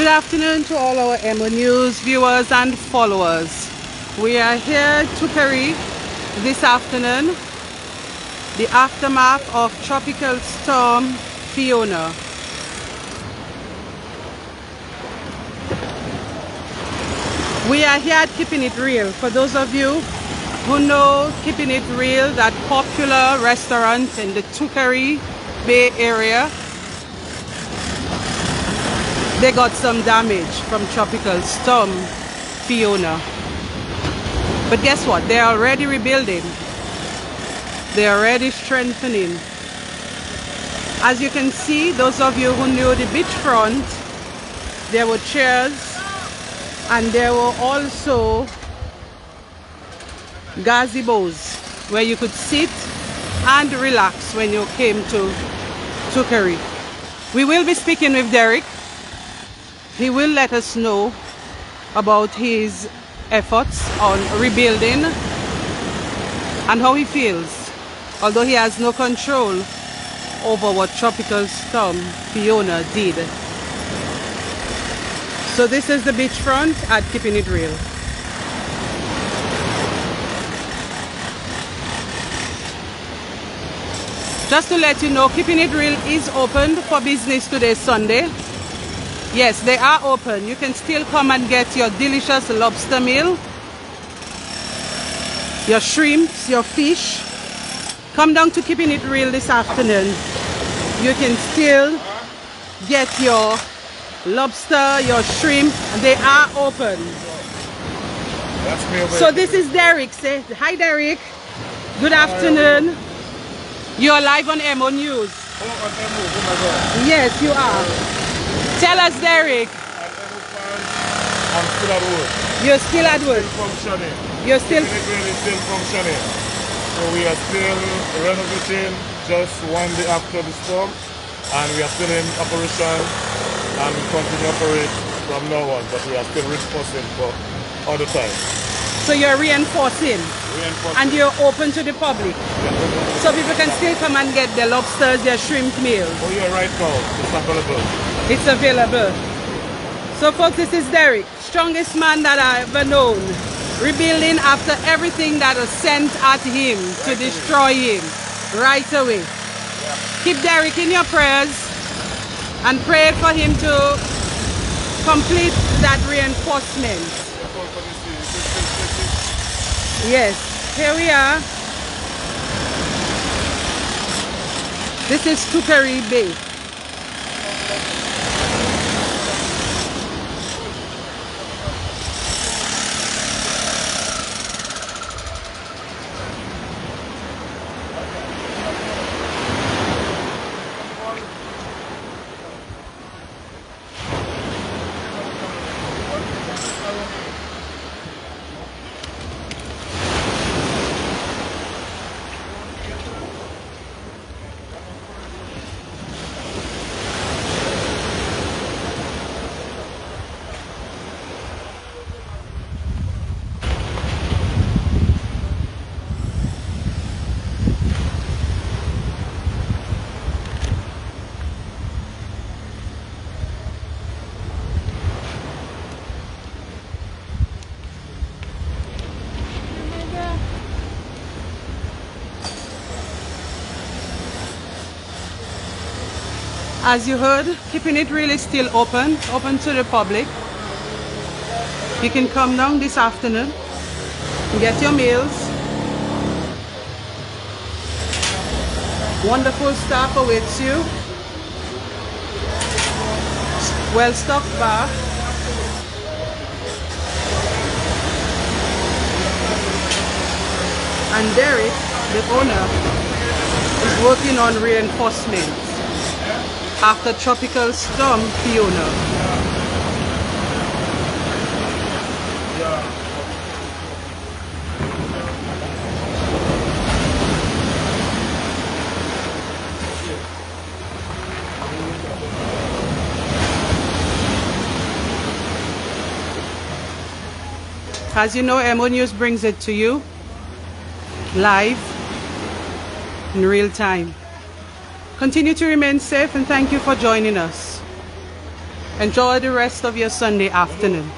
Good afternoon to all our Emo News viewers and followers. We are here to Perry this afternoon, the aftermath of Tropical Storm Fiona. We are here at Keeping It Real. For those of you who know Keeping It Real, that popular restaurant in the Tuquery Bay area, they got some damage from tropical storm Fiona. But guess what? They're already rebuilding. They're already strengthening. As you can see, those of you who knew the beachfront, there were chairs and there were also gazebos where you could sit and relax when you came to Tuquery. We will be speaking with Derek he will let us know about his efforts on rebuilding and how he feels, although he has no control over what tropical storm Fiona did. So this is the beachfront at Keeping It Real. Just to let you know, Keeping It Real is open for business today, Sunday. Yes, they are open. You can still come and get your delicious lobster meal, your shrimps, your fish. Come down to Keeping It Real this afternoon. You can still get your lobster, your shrimp. They are open. So this is Derek. Say hi, Derek. Good afternoon. You're live on Emo News. Oh. Oh. Yes, you are. Tell us, Derek. I'm still at work. You're still at work? Still functioning. You're still... Really still functioning. So we are still renovating just one day after the storm. And we are still in operation and we continue to operate from now on. But we are still reinforcing for all the time. So you're reinforcing? Reinforcing. And you're open to the public? Yeah, so people can still come and get their lobsters, their shrimp meals? Oh, yeah, right now. It's available. It's available. So folks, this is Derek, strongest man that I've ever known. Rebuilding after everything that was sent at him to destroy him right away. Keep Derek in your prayers and pray for him to complete that reinforcement. Yes, here we are. This is Tuquery Bay. As you heard, keeping it really still open, open to the public. You can come down this afternoon and get your meals. Wonderful staff awaits you. Well-stocked bar. And Derek, the owner, is working on reinforcements after Tropical Storm Fiona. As you know, Emo News brings it to you live in real time. Continue to remain safe and thank you for joining us. Enjoy the rest of your Sunday afternoon.